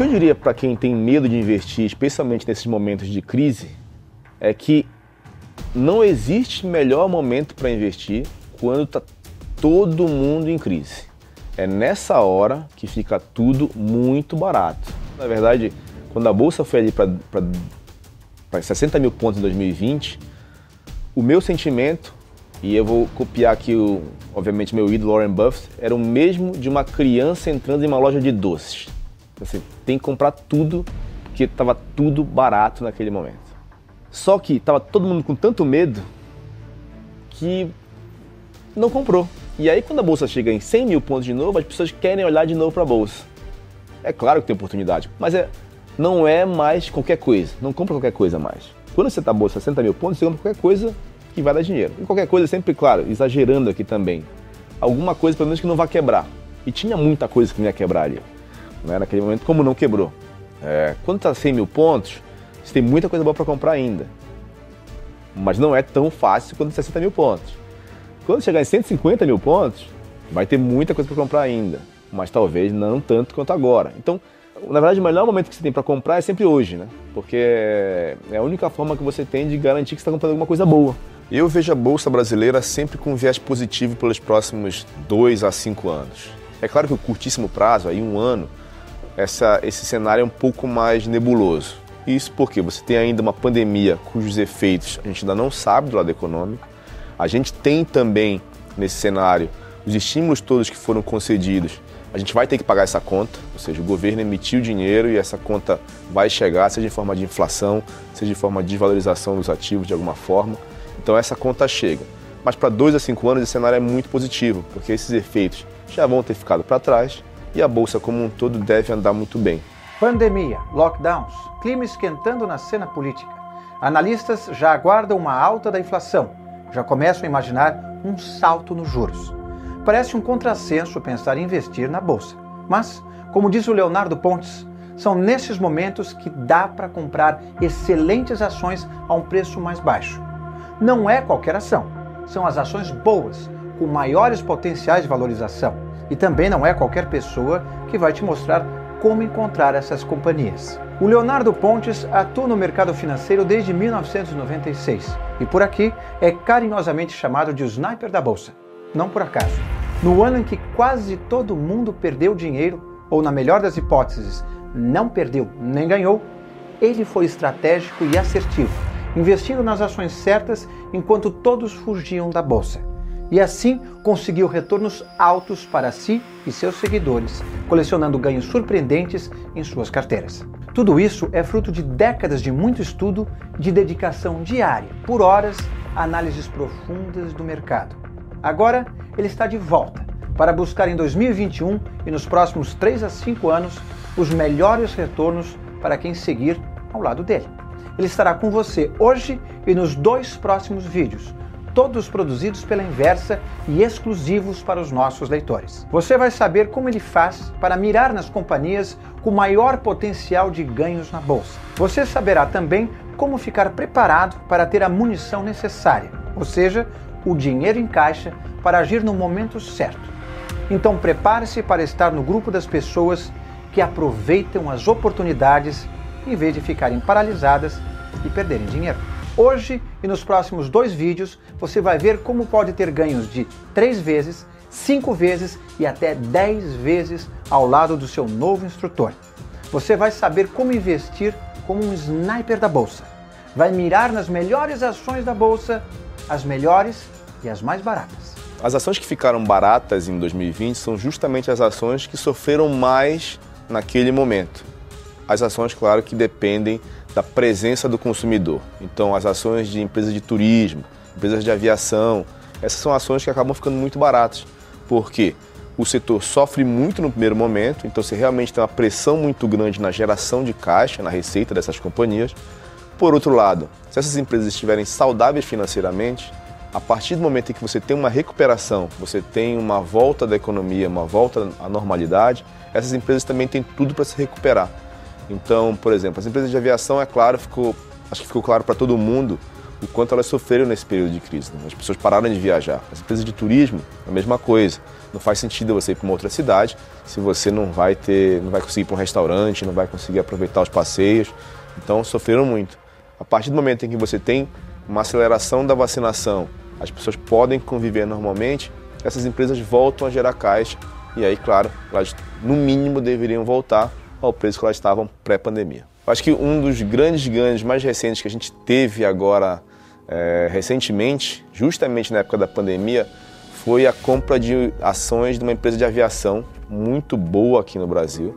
que eu diria para quem tem medo de investir, especialmente nesses momentos de crise, é que não existe melhor momento para investir quando está todo mundo em crise. É nessa hora que fica tudo muito barato. Na verdade, quando a bolsa foi ali para 60 mil pontos em 2020, o meu sentimento, e eu vou copiar aqui, o, obviamente, meu ídolo Warren Buffett, era o mesmo de uma criança entrando em uma loja de doces. Assim, tem que comprar tudo, porque estava tudo barato naquele momento. Só que estava todo mundo com tanto medo que não comprou. E aí, quando a bolsa chega em 100 mil pontos de novo, as pessoas querem olhar de novo para a bolsa. É claro que tem oportunidade, mas é, não é mais qualquer coisa. Não compra qualquer coisa mais. Quando você está bolsa 60 mil pontos, você compra qualquer coisa que vai dar dinheiro. E qualquer coisa, sempre, claro, exagerando aqui também. Alguma coisa, pelo menos, que não vai quebrar. E tinha muita coisa que não ia quebrar ali. Né? Naquele momento, como não quebrou. É, quando está 100 mil pontos, você tem muita coisa boa para comprar ainda. Mas não é tão fácil quando 60 mil pontos. Quando chegar em 150 mil pontos, vai ter muita coisa para comprar ainda. Mas talvez não tanto quanto agora. Então, na verdade, o melhor momento que você tem para comprar é sempre hoje, né? Porque é a única forma que você tem de garantir que você está comprando alguma coisa boa. Eu vejo a Bolsa Brasileira sempre com um viés positivo pelos próximos dois a cinco anos. É claro que o curtíssimo prazo, aí um ano, essa, esse cenário é um pouco mais nebuloso. Isso porque você tem ainda uma pandemia cujos efeitos a gente ainda não sabe do lado econômico. A gente tem também nesse cenário os estímulos todos que foram concedidos. A gente vai ter que pagar essa conta, ou seja, o governo emitiu dinheiro e essa conta vai chegar, seja em forma de inflação, seja em forma de desvalorização dos ativos de alguma forma. Então essa conta chega. Mas para dois a cinco anos esse cenário é muito positivo, porque esses efeitos já vão ter ficado para trás e a bolsa como um todo deve andar muito bem. Pandemia, lockdowns, clima esquentando na cena política. Analistas já aguardam uma alta da inflação, já começam a imaginar um salto nos juros. Parece um contrassenso pensar em investir na bolsa. Mas, como diz o Leonardo Pontes, são nesses momentos que dá para comprar excelentes ações a um preço mais baixo. Não é qualquer ação, são as ações boas, com maiores potenciais de valorização. E também não é qualquer pessoa que vai te mostrar como encontrar essas companhias. O Leonardo Pontes atua no mercado financeiro desde 1996 e por aqui é carinhosamente chamado de sniper da bolsa. Não por acaso. No ano em que quase todo mundo perdeu dinheiro, ou na melhor das hipóteses, não perdeu nem ganhou, ele foi estratégico e assertivo, investindo nas ações certas enquanto todos fugiam da bolsa e assim conseguiu retornos altos para si e seus seguidores, colecionando ganhos surpreendentes em suas carteiras. Tudo isso é fruto de décadas de muito estudo, de dedicação diária, por horas, análises profundas do mercado. Agora ele está de volta para buscar em 2021 e nos próximos 3 a 5 anos os melhores retornos para quem seguir ao lado dele. Ele estará com você hoje e nos dois próximos vídeos todos produzidos pela Inversa e exclusivos para os nossos leitores. Você vai saber como ele faz para mirar nas companhias com maior potencial de ganhos na bolsa. Você saberá também como ficar preparado para ter a munição necessária, ou seja, o dinheiro em caixa para agir no momento certo. Então prepare-se para estar no grupo das pessoas que aproveitam as oportunidades em vez de ficarem paralisadas e perderem dinheiro. Hoje e nos próximos dois vídeos você vai ver como pode ter ganhos de 3 vezes, 5 vezes e até 10 vezes ao lado do seu novo instrutor. Você vai saber como investir como um sniper da bolsa. Vai mirar nas melhores ações da bolsa, as melhores e as mais baratas. As ações que ficaram baratas em 2020 são justamente as ações que sofreram mais naquele momento. As ações, claro, que dependem da presença do consumidor. Então, as ações de empresas de turismo, empresas de aviação, essas são ações que acabam ficando muito baratas, porque o setor sofre muito no primeiro momento, então você realmente tem uma pressão muito grande na geração de caixa, na receita dessas companhias. Por outro lado, se essas empresas estiverem saudáveis financeiramente, a partir do momento em que você tem uma recuperação, você tem uma volta da economia, uma volta à normalidade, essas empresas também têm tudo para se recuperar. Então, por exemplo, as empresas de aviação, é claro, ficou, acho que ficou claro para todo mundo o quanto elas sofreram nesse período de crise. Né? As pessoas pararam de viajar. As empresas de turismo, a mesma coisa. Não faz sentido você ir para uma outra cidade se você não vai ter, não vai conseguir ir para um restaurante, não vai conseguir aproveitar os passeios. Então sofreram muito. A partir do momento em que você tem uma aceleração da vacinação, as pessoas podem conviver normalmente, essas empresas voltam a gerar caixa e aí, claro, elas no mínimo deveriam voltar ao preço que elas estavam pré-pandemia. Acho que um dos grandes ganhos mais recentes que a gente teve agora é, recentemente, justamente na época da pandemia, foi a compra de ações de uma empresa de aviação muito boa aqui no Brasil.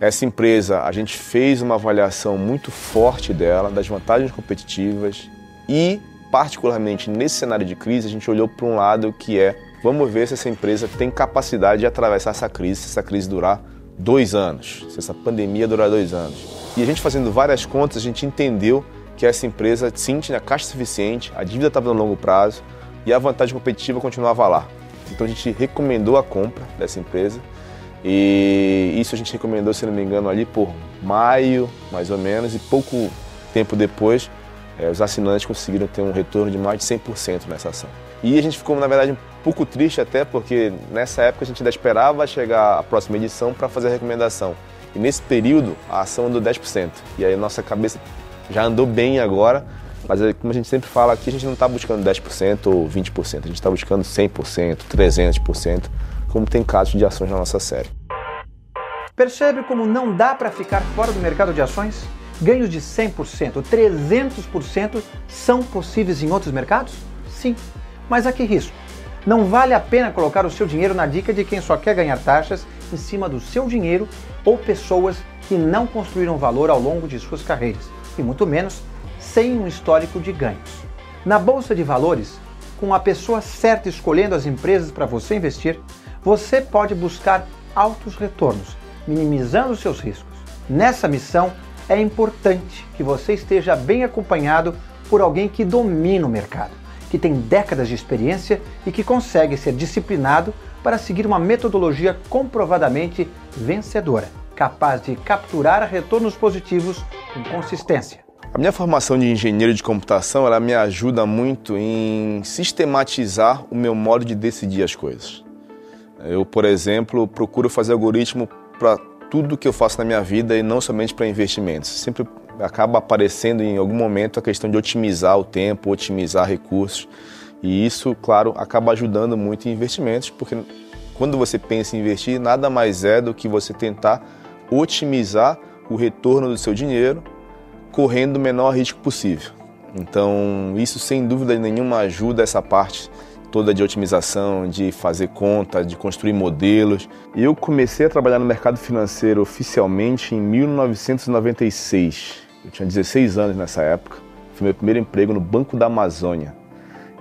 Essa empresa, a gente fez uma avaliação muito forte dela, das vantagens competitivas e, particularmente nesse cenário de crise, a gente olhou para um lado que é vamos ver se essa empresa tem capacidade de atravessar essa crise, se essa crise durar dois anos, se essa pandemia durar dois anos. E a gente fazendo várias contas, a gente entendeu que essa empresa sim tinha caixa suficiente, a dívida estava no longo prazo e a vantagem competitiva continuava lá. Então a gente recomendou a compra dessa empresa e isso a gente recomendou, se não me engano, ali por maio, mais ou menos, e pouco tempo depois é, os assinantes conseguiram ter um retorno de mais de 100% nessa ação. E a gente ficou, na verdade, um pouco triste até, porque nessa época a gente ainda esperava chegar a próxima edição para fazer a recomendação. E nesse período a ação andou 10%. E aí nossa cabeça já andou bem agora, mas como a gente sempre fala aqui, a gente não está buscando 10% ou 20%, a gente está buscando 100%, 300%, como tem casos de ações na nossa série. Percebe como não dá para ficar fora do mercado de ações? Ganhos de 100%, 300% são possíveis em outros mercados? Sim, mas a que risco? Não vale a pena colocar o seu dinheiro na dica de quem só quer ganhar taxas em cima do seu dinheiro ou pessoas que não construíram valor ao longo de suas carreiras, e muito menos sem um histórico de ganhos. Na bolsa de valores, com a pessoa certa escolhendo as empresas para você investir, você pode buscar altos retornos, minimizando seus riscos. Nessa missão, é importante que você esteja bem acompanhado por alguém que domina o mercado, que tem décadas de experiência e que consegue ser disciplinado para seguir uma metodologia comprovadamente vencedora, capaz de capturar retornos positivos com consistência. A minha formação de engenheiro de computação ela me ajuda muito em sistematizar o meu modo de decidir as coisas. Eu, por exemplo, procuro fazer algoritmo para tudo que eu faço na minha vida e não somente para investimentos. Sempre acaba aparecendo em algum momento a questão de otimizar o tempo, otimizar recursos. E isso, claro, acaba ajudando muito em investimentos, porque quando você pensa em investir, nada mais é do que você tentar otimizar o retorno do seu dinheiro, correndo o menor risco possível. Então, isso sem dúvida nenhuma ajuda essa parte toda de otimização, de fazer conta, de construir modelos. Eu comecei a trabalhar no mercado financeiro oficialmente em 1996. Eu tinha 16 anos nessa época. Foi meu primeiro emprego no Banco da Amazônia.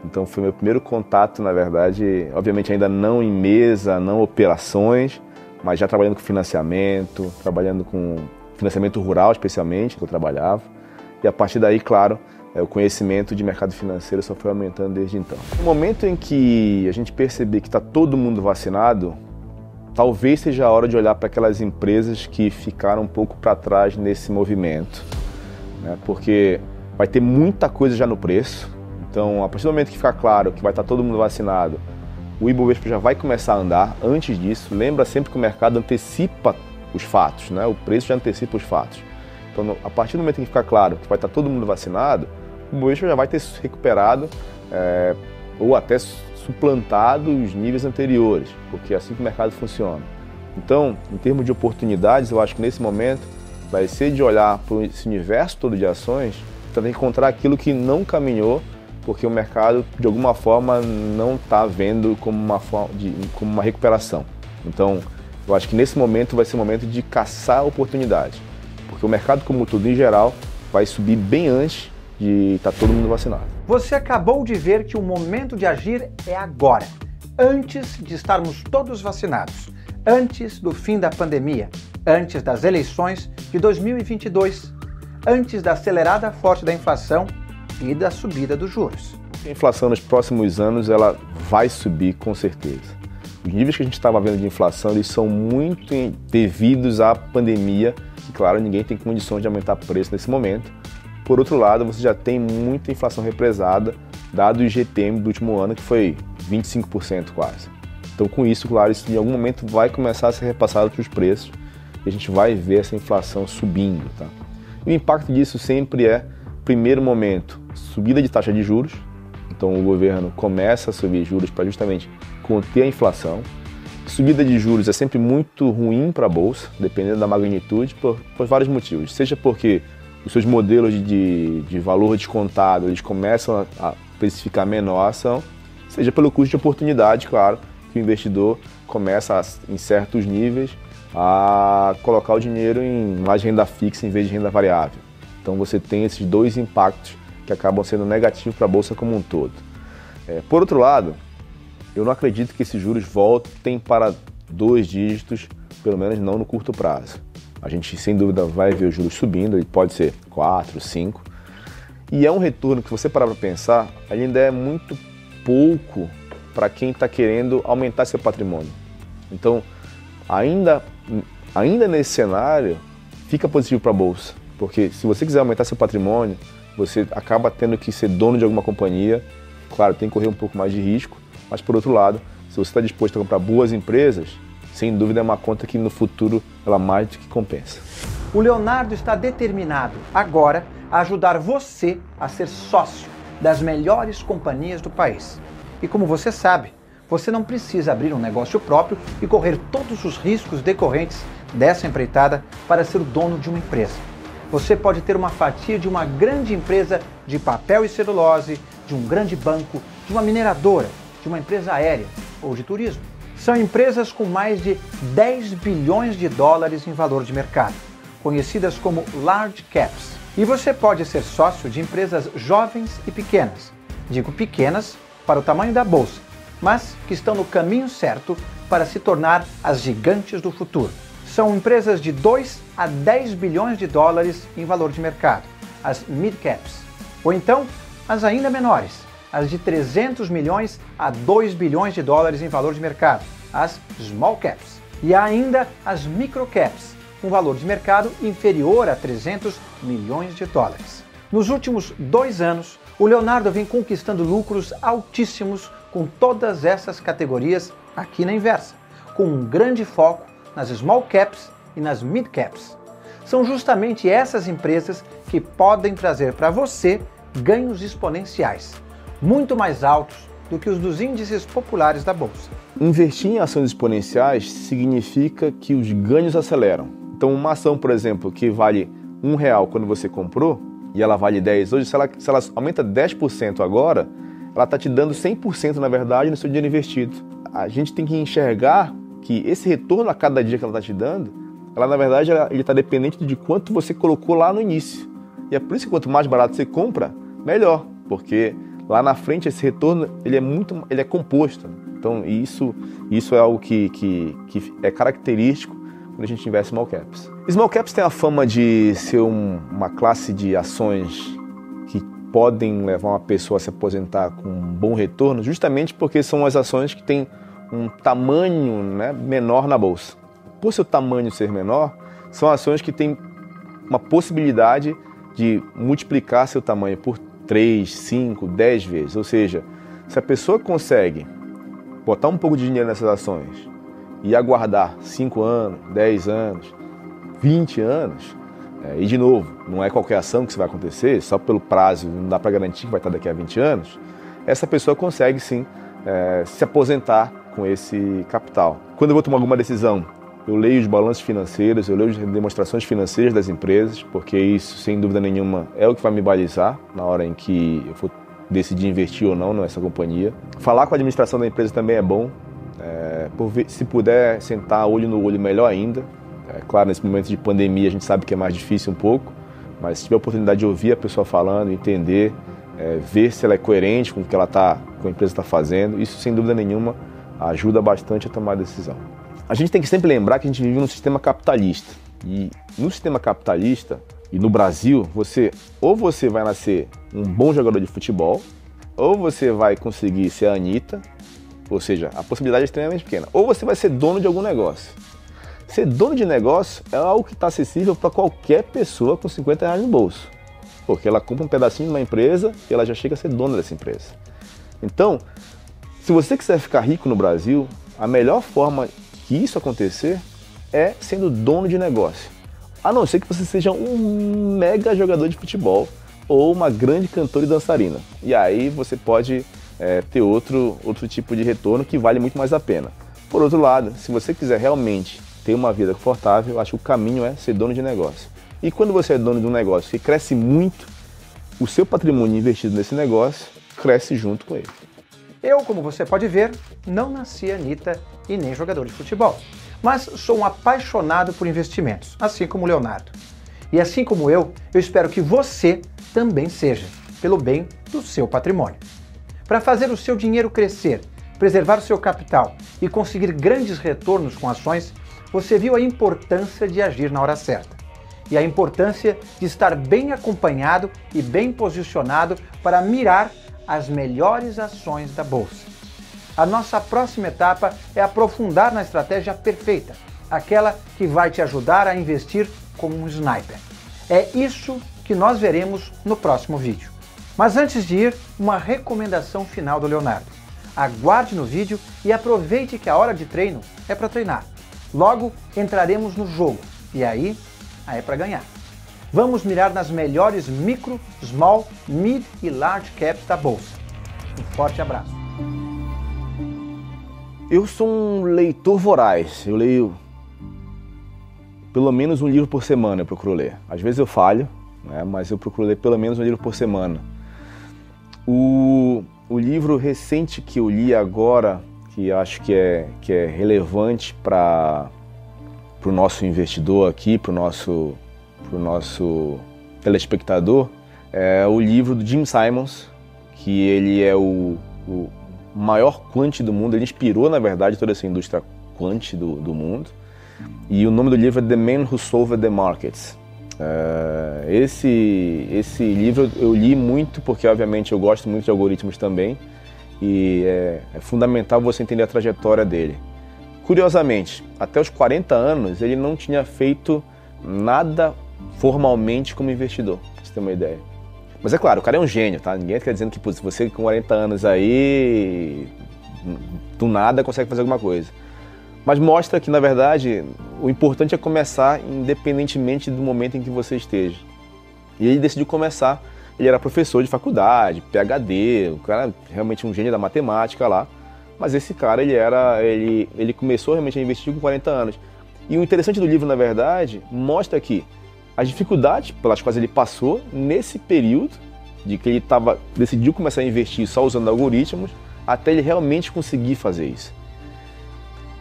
Então foi meu primeiro contato, na verdade, obviamente ainda não em mesa, não operações, mas já trabalhando com financiamento, trabalhando com financiamento rural especialmente, que eu trabalhava. E a partir daí, claro, é, o conhecimento de mercado financeiro só foi aumentando desde então. No momento em que a gente perceber que está todo mundo vacinado, talvez seja a hora de olhar para aquelas empresas que ficaram um pouco para trás nesse movimento, né? porque vai ter muita coisa já no preço. Então, a partir do momento que ficar claro que vai estar todo mundo vacinado, o Ibovespa já vai começar a andar. Antes disso, lembra sempre que o mercado antecipa os fatos, né? o preço já antecipa os fatos. Então, a partir do momento que ficar claro que vai estar todo mundo vacinado, o Bovespa já vai ter recuperado é, ou até suplantado os níveis anteriores, porque é assim que o mercado funciona. Então, em termos de oportunidades, eu acho que nesse momento vai ser de olhar para esse universo todo de ações, tentar encontrar aquilo que não caminhou, porque o mercado de alguma forma não está vendo como uma, forma de, como uma recuperação. Então, eu acho que nesse momento vai ser o momento de caçar oportunidades, porque o mercado como tudo em geral vai subir bem antes de estar tá todo mundo vacinado. Você acabou de ver que o momento de agir é agora, antes de estarmos todos vacinados, antes do fim da pandemia, antes das eleições de 2022, antes da acelerada forte da inflação e da subida dos juros. A inflação nos próximos anos ela vai subir com certeza. Os níveis que a gente estava vendo de inflação eles são muito devidos à pandemia, que claro ninguém tem condições de aumentar preço nesse momento por outro lado, você já tem muita inflação represada, dado o IGPM do último ano, que foi 25% quase. Então, com isso, claro, isso em algum momento vai começar a ser repassado para os preços a gente vai ver essa inflação subindo. Tá? O impacto disso sempre é, primeiro momento, subida de taxa de juros. Então, o governo começa a subir juros para justamente conter a inflação. Subida de juros é sempre muito ruim para a bolsa, dependendo da magnitude, por, por, vários motivos. Seja porque os seus modelos de, de valor descontado eles começam a, a precificar menor a ação, seja pelo custo de oportunidade, claro, que o investidor começa a, em certos níveis a colocar o dinheiro em mais renda fixa em vez de renda variável. Então você tem esses dois impactos que acabam sendo negativos para a bolsa como um todo. É, por outro lado, eu não acredito que esses juros voltem para dois dígitos, pelo menos não no curto prazo. A gente sem dúvida vai ver os juros subindo, ele pode ser 4, 5. E é um retorno que você parar para pensar, ainda é muito pouco para quem está querendo aumentar seu patrimônio. Então, ainda, ainda nesse cenário, fica positivo para a bolsa, porque se você quiser aumentar seu patrimônio, você acaba tendo que ser dono de alguma companhia. Claro, tem que correr um pouco mais de risco, mas por outro lado, se você está disposto a comprar boas empresas, sem dúvida é uma conta que no futuro ela mais do que compensa. O Leonardo está determinado agora a ajudar você a ser sócio das melhores companhias do país. E como você sabe, você não precisa abrir um negócio próprio e correr todos os riscos decorrentes dessa empreitada para ser o dono de uma empresa. Você pode ter uma fatia de uma grande empresa de papel e celulose, de um grande banco, de uma mineradora, de uma empresa aérea ou de turismo. São empresas com mais de 10 bilhões de dólares em valor de mercado, conhecidas como large caps. E você pode ser sócio de empresas jovens e pequenas. Digo pequenas para o tamanho da bolsa, mas que estão no caminho certo para se tornar as gigantes do futuro. São empresas de 2 a 10 bilhões de dólares em valor de mercado, as mid caps, ou então as ainda menores, as de 300 milhões a 2 bilhões de dólares em valor de mercado, as small caps, e ainda as micro caps, com valor de mercado inferior a 300 milhões de dólares. Nos últimos dois anos, o Leonardo vem conquistando lucros altíssimos com todas essas categorias aqui na Inversa, com um grande foco nas small caps e nas mid caps. São justamente essas empresas que podem trazer para você ganhos exponenciais muito mais altos do que os dos índices populares da bolsa. Investir em ações exponenciais significa que os ganhos aceleram. Então, uma ação, por exemplo, que vale um real quando você comprou e ela vale 10 hoje, se ela, se ela aumenta 10% agora, ela está te dando 100% na verdade no seu dinheiro investido. A gente tem que enxergar que esse retorno a cada dia que ela está te dando, ela na verdade ela, está dependente de quanto você colocou lá no início. E é por isso que quanto mais barato você compra, melhor, porque lá na frente esse retorno ele é muito ele é composto. Então isso, isso é algo que, que, que é característico quando a gente investe em small caps. Small caps tem a fama de ser um, uma classe de ações podem levar uma pessoa a se aposentar com um bom retorno, justamente porque são as ações que têm um tamanho né, menor na bolsa. Por seu tamanho ser menor, são ações que têm uma possibilidade de multiplicar seu tamanho por 3, 5, 10 vezes. Ou seja, se a pessoa consegue botar um pouco de dinheiro nessas ações e aguardar 5 anos, 10 anos, 20 anos, é, e de novo, não é qualquer ação que isso vai acontecer, só pelo prazo, não dá para garantir que vai estar daqui a 20 anos, essa pessoa consegue sim é, se aposentar com esse capital. Quando eu vou tomar alguma decisão, eu leio os balanços financeiros, eu leio as demonstrações financeiras das empresas, porque isso, sem dúvida nenhuma, é o que vai me balizar na hora em que eu for decidir investir ou não nessa companhia. Falar com a administração da empresa também é bom. É, se puder sentar olho no olho, melhor ainda. É, claro, nesse momento de pandemia a gente sabe que é mais difícil um pouco, mas se tiver a oportunidade de ouvir a pessoa falando, entender, é, ver se ela é coerente com o que ela tá, com a empresa está fazendo, isso sem dúvida nenhuma ajuda bastante a tomar a decisão. A gente tem que sempre lembrar que a gente vive num sistema capitalista. E no sistema capitalista, e no Brasil, você ou você vai nascer um bom jogador de futebol, ou você vai conseguir ser a Anitta, ou seja, a possibilidade é extremamente pequena, ou você vai ser dono de algum negócio. Ser dono de negócio é algo que está acessível para qualquer pessoa com 50 reais no bolso. porque ela compra um pedacinho de uma empresa e ela já chega a ser dona dessa empresa. Então, se você quiser ficar rico no Brasil, a melhor forma que isso acontecer é sendo dono de negócio. A não ser que você seja um mega jogador de futebol ou uma grande cantora e dançarina. E aí você pode é, ter outro, outro tipo de retorno que vale muito mais a pena. Por outro lado, se você quiser realmente ter uma vida confortável, acho que o caminho é ser dono de negócio. E quando você é dono de um negócio que cresce muito, o seu patrimônio investido nesse negócio cresce junto com ele. Eu, como você pode ver, não nasci Anitta e nem jogador de futebol, mas sou um apaixonado por investimentos, assim como o Leonardo. E assim como eu, eu espero que você também seja, pelo bem do seu patrimônio. Para fazer o seu dinheiro crescer, preservar o seu capital e conseguir grandes retornos com ações, você viu a importância de agir na hora certa e a importância de estar bem acompanhado e bem posicionado para mirar as melhores ações da bolsa. A nossa próxima etapa é aprofundar na estratégia perfeita, aquela que vai te ajudar a investir como um sniper. É isso que nós veremos no próximo vídeo. Mas antes de ir, uma recomendação final do Leonardo. Aguarde no vídeo e aproveite que a hora de treino é para treinar. Logo entraremos no jogo e aí, aí é para ganhar. Vamos mirar nas melhores micro, small, mid e large caps da bolsa. Um forte abraço. Eu sou um leitor voraz. Eu leio pelo menos um livro por semana, eu procuro ler. Às vezes eu falho, né, mas eu procuro ler pelo menos um livro por semana. O, o livro recente que eu li agora, que acho que é, que é relevante para o nosso investidor aqui, para o nosso nosso telespectador é o livro do Jim Simons, que ele é o, o maior quant do mundo, ele inspirou, na verdade, toda essa indústria quant do, do mundo. E o nome do livro é The Man Who Solved the Markets. É, esse, esse livro eu li muito porque, obviamente, eu gosto muito de algoritmos também e é, é fundamental você entender a trajetória dele. Curiosamente, até os 40 anos ele não tinha feito nada formalmente como investidor, pra você ter uma ideia. Mas é claro, o cara é um gênio, tá? Ninguém fica dizendo que putz, você com 40 anos aí, do nada consegue fazer alguma coisa. Mas mostra que, na verdade, o importante é começar independentemente do momento em que você esteja. E ele decidiu começar. Ele era professor de faculdade, PhD, o cara realmente um gênio da matemática lá. Mas esse cara, ele era, ele, ele começou realmente a investir com 40 anos. E o interessante do livro, na verdade, mostra que as dificuldades pelas quais ele passou nesse período de que ele tava, decidiu começar a investir só usando algoritmos, até ele realmente conseguir fazer isso.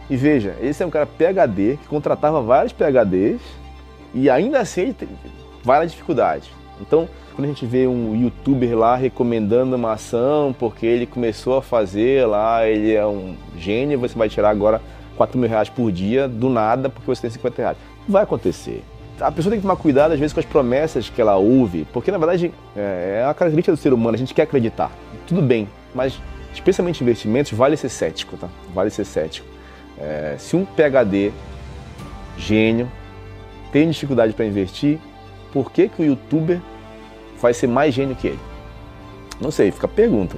E veja, esse é um cara PhD que contratava vários PhDs e ainda assim ele vai na dificuldade. Então, quando a gente vê um youtuber lá recomendando uma ação porque ele começou a fazer lá, ele é um gênio, você vai tirar agora 4 mil reais por dia do nada porque você tem 50 reais. Vai acontecer a pessoa tem que tomar cuidado, às vezes, com as promessas que ela ouve, porque, na verdade, é, é a característica do ser humano, a gente quer acreditar. Tudo bem, mas, especialmente investimentos, vale ser cético, tá? Vale ser cético. É, se um PHD, gênio, tem dificuldade para investir, por que, que o youtuber vai ser mais gênio que ele? Não sei, fica a pergunta.